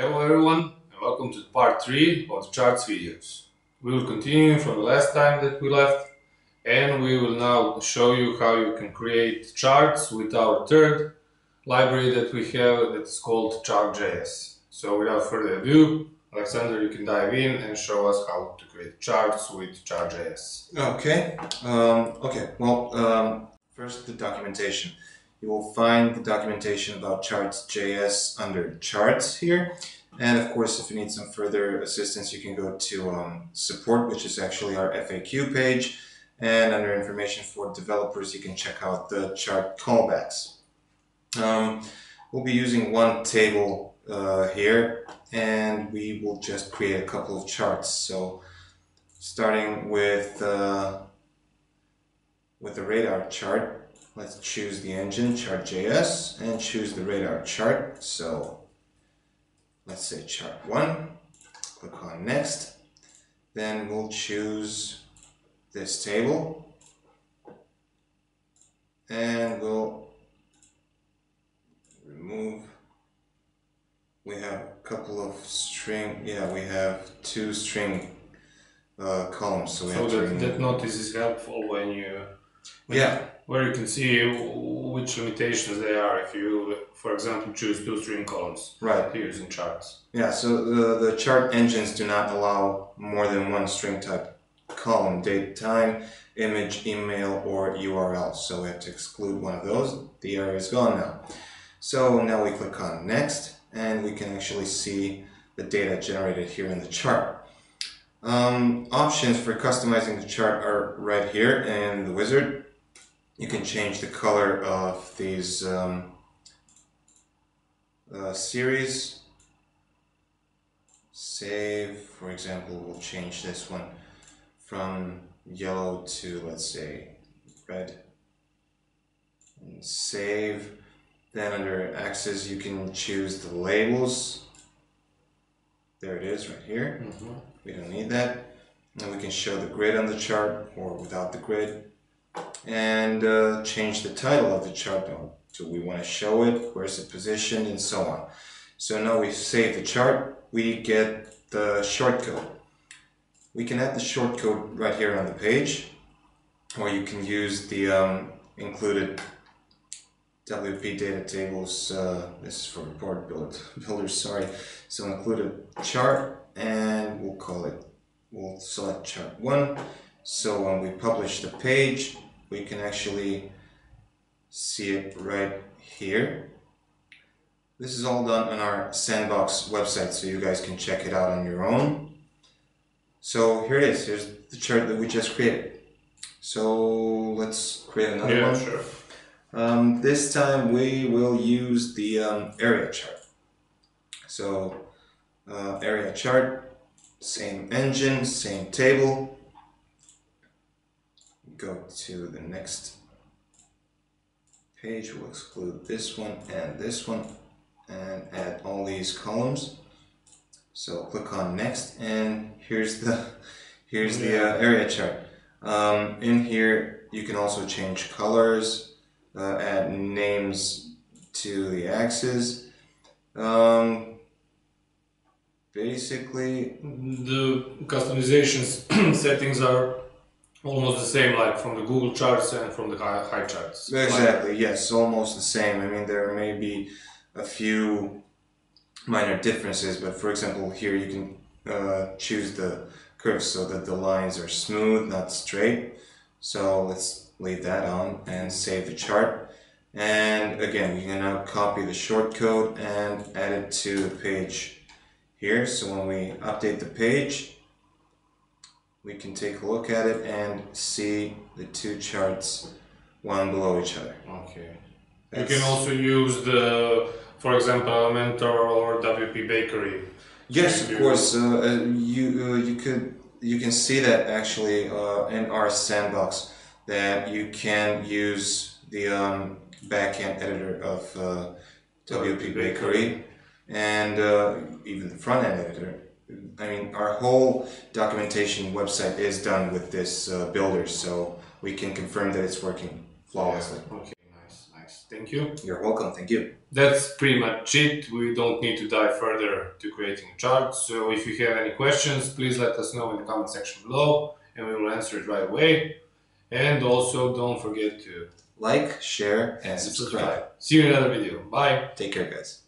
Hello everyone and welcome to part 3 of the charts videos. We will continue from the last time that we left and we will now show you how you can create charts with our third library that we have that's called chart.js. So without further ado, Alexander you can dive in and show us how to create charts with chart.js. Okay, um, okay, well um, first the documentation. You will find the documentation about charts.js under charts here. And of course, if you need some further assistance, you can go to um, support, which is actually our FAQ page. And under information for developers, you can check out the chart callbacks. Um, we'll be using one table uh, here, and we will just create a couple of charts. So starting with, uh, with the radar chart, Let's choose the engine, chart.js, and choose the radar chart. So let's say chart 1, click on next. Then we'll choose this table, and we'll remove. We have a couple of string, yeah, we have two string uh, columns. So, so that, that notice is helpful when you yeah. Where you can see which limitations they are if you, for example, choose two string columns right. to use in charts. Yeah, so the, the chart engines do not allow more than one string type column, date, time, image, email, or URL. So we have to exclude one of those. The error is gone now. So now we click on next and we can actually see the data generated here in the chart. Um, options for customizing the chart are right here in the wizard you can change the color of these um, uh, series. Save, for example, we'll change this one from yellow to, let's say, red. And save. Then under axes, you can choose the labels. There it is right here. Mm -hmm. We don't need that. And we can show the grid on the chart or without the grid and uh, change the title of the chart. Do we want to show it? Where's it positioned? And so on. So now we save the chart, we get the shortcode. We can add the shortcode right here on the page, or you can use the um, included wpDataTables. Uh, this is for report build, builders, sorry. So included chart, and we'll call it, we'll select chart one. So when we publish the page, we can actually see it right here. This is all done on our sandbox website so you guys can check it out on your own. So here it is, here's the chart that we just created. So let's create another yeah, one. Sure. Um, this time we will use the um, area chart. So uh, area chart, same engine, same table, go to the next page, we'll exclude this one and this one and add all these columns. So click on next and here's the here's the uh, area chart. Um, in here you can also change colors, uh, add names to the axes. Um, basically the customizations settings are almost the same like from the google charts and from the Highcharts exactly like, yes almost the same. I mean there may be a few minor differences but for example here you can uh, choose the curves so that the lines are smooth not straight. So let's leave that on and save the chart. And again you can now copy the shortcode and add it to the page here. So when we update the page we can take a look at it and see the two charts one below each other. Okay. That's you can also use the, for example, Elementor or WP Bakery. Yes, of course. Uh, uh, you uh, you could you can see that actually uh, in our sandbox that you can use the um, backend editor of uh, WP Bakery and uh, even the front end editor I mean, our whole documentation website is done with this uh, builder, so we can confirm that it's working flawlessly. Okay, nice, nice. Thank you. You're welcome. Thank you. That's pretty much it. We don't need to dive further to creating a chart. So if you have any questions, please let us know in the comment section below and we will answer it right away. And also don't forget to Like, share, and subscribe. See you in another video. Bye. Take care, guys.